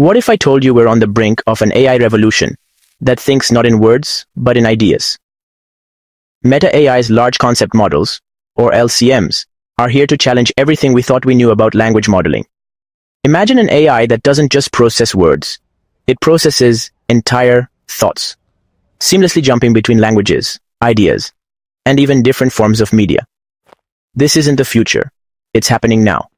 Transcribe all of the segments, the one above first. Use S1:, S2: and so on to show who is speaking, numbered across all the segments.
S1: What if I told you we're on the brink of an AI revolution that thinks not in words, but in ideas? Meta AI's large concept models, or LCMs, are here to challenge everything we thought we knew about language modeling. Imagine an AI that doesn't just process words. It processes entire thoughts, seamlessly jumping between languages, ideas, and even different forms of media. This isn't the future. It's happening now.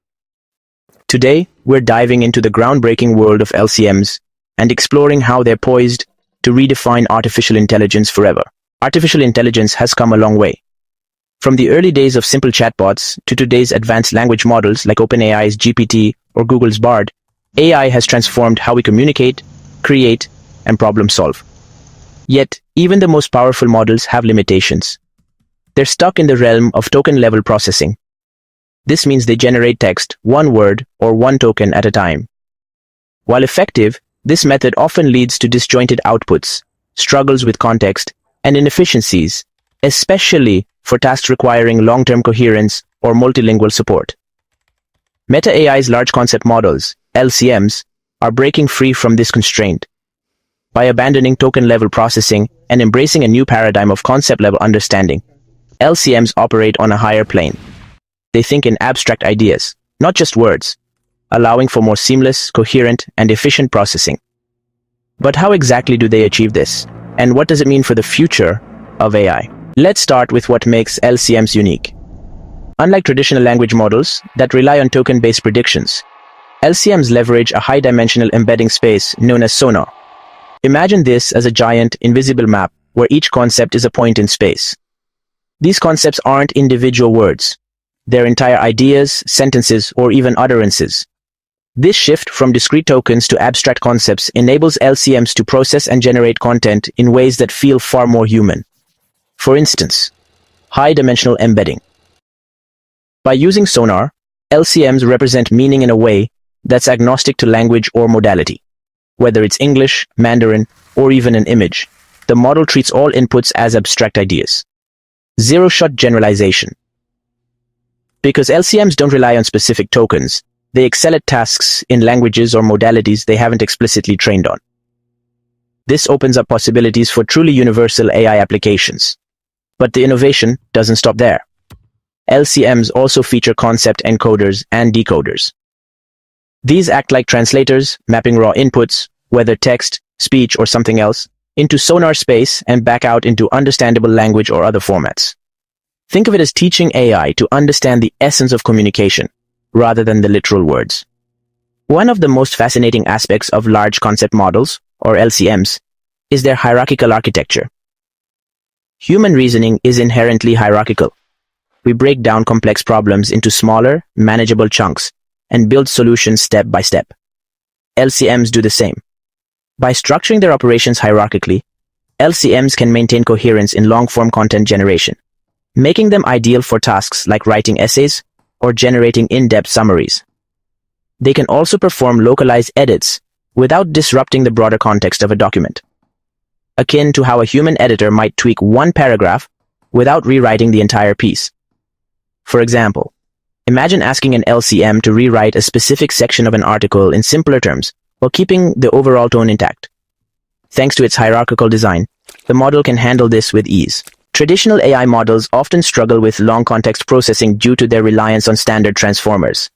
S1: Today, we're diving into the groundbreaking world of LCMs and exploring how they're poised to redefine artificial intelligence forever. Artificial intelligence has come a long way. From the early days of simple chatbots to today's advanced language models like OpenAI's GPT or Google's Bard, AI has transformed how we communicate, create, and problem solve. Yet, even the most powerful models have limitations. They're stuck in the realm of token-level processing. This means they generate text, one word, or one token at a time. While effective, this method often leads to disjointed outputs, struggles with context, and inefficiencies, especially for tasks requiring long-term coherence or multilingual support. Meta AI's large concept models, LCMs, are breaking free from this constraint. By abandoning token-level processing and embracing a new paradigm of concept-level understanding, LCMs operate on a higher plane. They think in abstract ideas, not just words, allowing for more seamless, coherent, and efficient processing. But how exactly do they achieve this? And what does it mean for the future of AI? Let's start with what makes LCMs unique. Unlike traditional language models that rely on token-based predictions, LCMs leverage a high-dimensional embedding space known as sonar. Imagine this as a giant, invisible map where each concept is a point in space. These concepts aren't individual words. They're entire ideas, sentences, or even utterances. This shift from discrete tokens to abstract concepts enables LCMs to process and generate content in ways that feel far more human. For instance, high-dimensional embedding. By using sonar, LCMs represent meaning in a way that's agnostic to language or modality. Whether it's English, Mandarin, or even an image, the model treats all inputs as abstract ideas. Zero-shot generalization. Because LCMs don't rely on specific tokens, they excel at tasks in languages or modalities they haven't explicitly trained on. This opens up possibilities for truly universal AI applications. But the innovation doesn't stop there. LCMs also feature concept encoders and decoders. These act like translators, mapping raw inputs, whether text, speech, or something else, into sonar space and back out into understandable language or other formats. Think of it as teaching AI to understand the essence of communication, rather than the literal words. One of the most fascinating aspects of large concept models, or LCMs, is their hierarchical architecture. Human reasoning is inherently hierarchical we break down complex problems into smaller, manageable chunks and build solutions step by step. LCMs do the same. By structuring their operations hierarchically, LCMs can maintain coherence in long-form content generation, making them ideal for tasks like writing essays or generating in-depth summaries. They can also perform localized edits without disrupting the broader context of a document, akin to how a human editor might tweak one paragraph without rewriting the entire piece. For example, imagine asking an LCM to rewrite a specific section of an article in simpler terms while keeping the overall tone intact. Thanks to its hierarchical design, the model can handle this with ease. Traditional AI models often struggle with long context processing due to their reliance on standard transformers.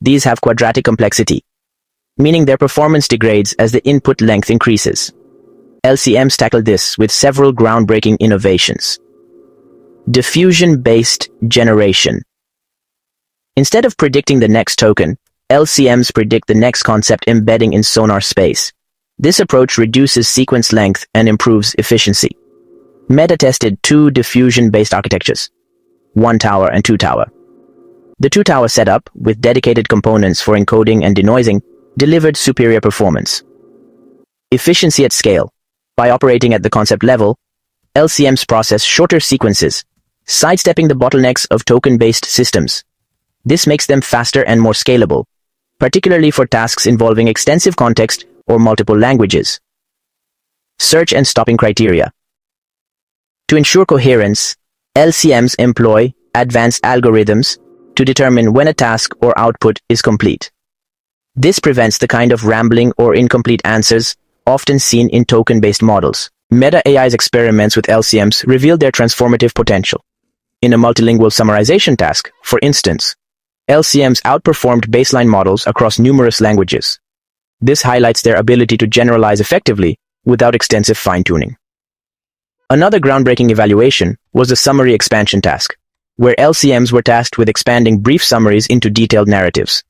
S1: These have quadratic complexity, meaning their performance degrades as the input length increases. LCMs tackle this with several groundbreaking innovations. Diffusion-based generation. Instead of predicting the next token, LCMs predict the next concept embedding in sonar space. This approach reduces sequence length and improves efficiency. Meta tested two diffusion-based architectures, one tower and two tower. The two tower setup, with dedicated components for encoding and denoising, delivered superior performance. Efficiency at scale. By operating at the concept level, LCMs process shorter sequences sidestepping the bottlenecks of token-based systems. This makes them faster and more scalable, particularly for tasks involving extensive context or multiple languages. Search and stopping criteria. To ensure coherence, LCMs employ advanced algorithms to determine when a task or output is complete. This prevents the kind of rambling or incomplete answers often seen in token-based models. Meta AI's experiments with LCMs revealed their transformative potential. In a multilingual summarization task, for instance, LCMs outperformed baseline models across numerous languages. This highlights their ability to generalize effectively without extensive fine-tuning. Another groundbreaking evaluation was the summary expansion task, where LCMs were tasked with expanding brief summaries into detailed narratives.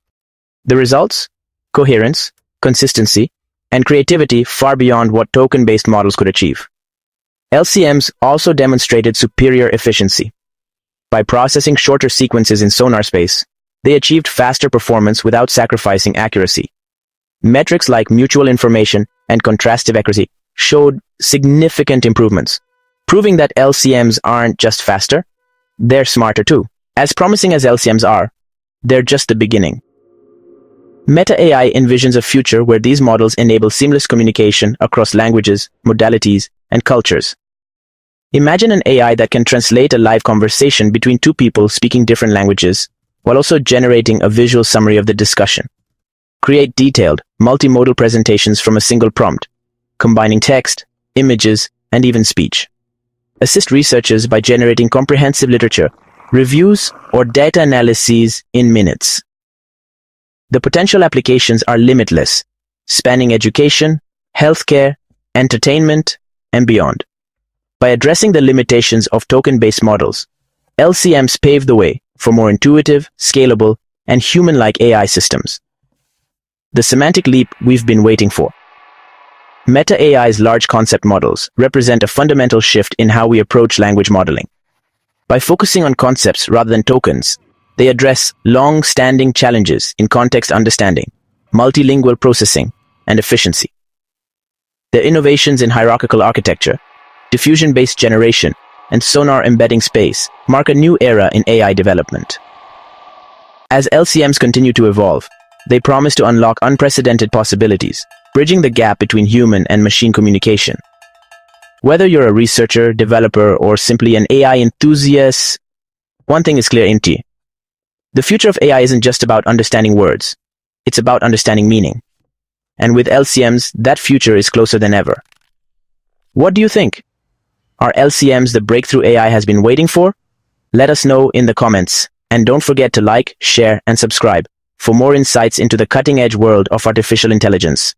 S1: The results? Coherence, consistency, and creativity far beyond what token-based models could achieve. LCMs also demonstrated superior efficiency. By processing shorter sequences in sonar space, they achieved faster performance without sacrificing accuracy. Metrics like mutual information and contrastive accuracy showed significant improvements, proving that LCMs aren't just faster, they're smarter too. As promising as LCMs are, they're just the beginning. Meta AI envisions a future where these models enable seamless communication across languages, modalities, and cultures. Imagine an AI that can translate a live conversation between two people speaking different languages, while also generating a visual summary of the discussion. Create detailed, multimodal presentations from a single prompt, combining text, images, and even speech. Assist researchers by generating comprehensive literature, reviews, or data analyses in minutes. The potential applications are limitless, spanning education, healthcare, entertainment, and beyond. By addressing the limitations of token-based models, LCMs pave the way for more intuitive, scalable, and human-like AI systems. The semantic leap we've been waiting for. Meta AI's large concept models represent a fundamental shift in how we approach language modeling. By focusing on concepts rather than tokens, they address long-standing challenges in context understanding, multilingual processing, and efficiency. Their innovations in hierarchical architecture, diffusion-based generation, and sonar embedding space mark a new era in AI development. As LCMs continue to evolve, they promise to unlock unprecedented possibilities, bridging the gap between human and machine communication. Whether you're a researcher, developer, or simply an AI enthusiast, one thing is clear Inti. The future of AI isn't just about understanding words. It's about understanding meaning. And with LCMs, that future is closer than ever. What do you think? Are LCMs the breakthrough AI has been waiting for? Let us know in the comments. And don't forget to like, share, and subscribe for more insights into the cutting-edge world of artificial intelligence.